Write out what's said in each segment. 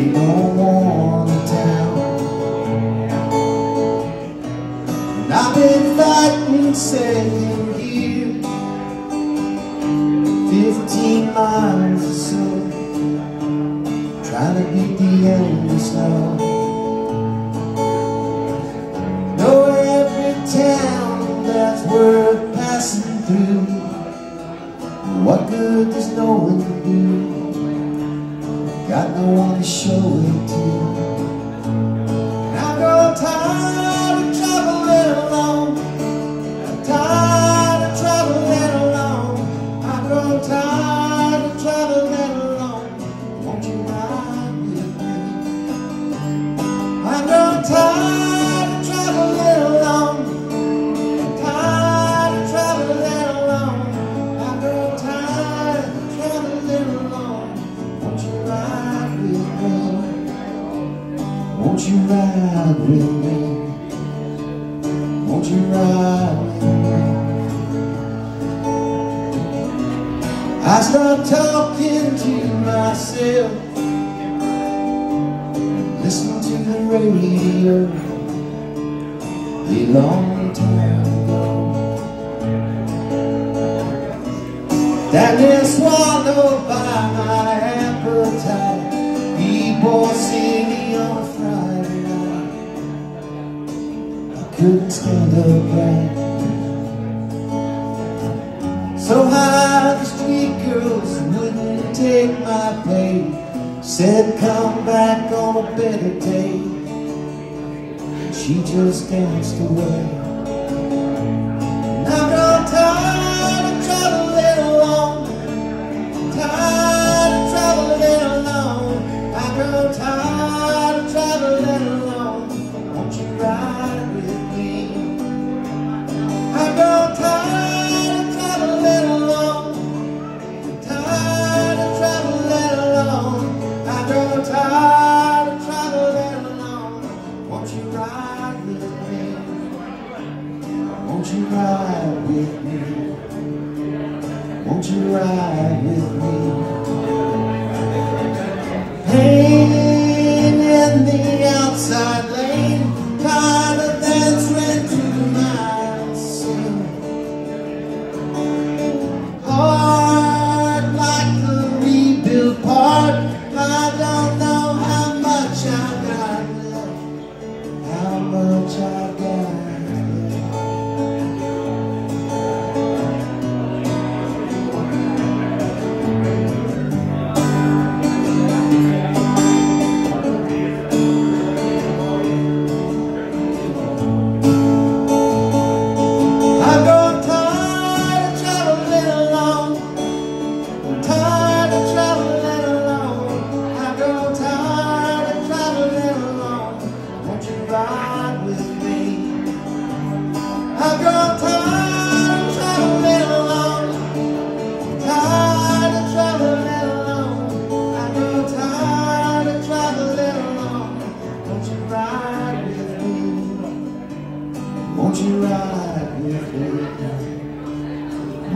You don't want it down And I've been fighting seven here, Fifteen miles or so Trying to beat the endless snow Know every town that's worth passing through What good does knowing do? Got no one to show Won't you ride with me? Won't you ride with me? I start talking to myself Listen to the radio A long time ago That been swallowed by my appetite People singing on a Friday night I couldn't stand upright So high the street girls wouldn't take my pay Said come back on a better day And she just danced away I'm tired of traveling alone Won't you ride with me? I'm grown tired of traveling alone Tired of traveling alone I'm grown tired of traveling alone Won't you ride with me? Won't you ride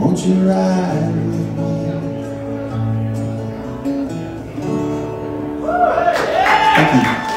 Won't you ride with me? Thank you.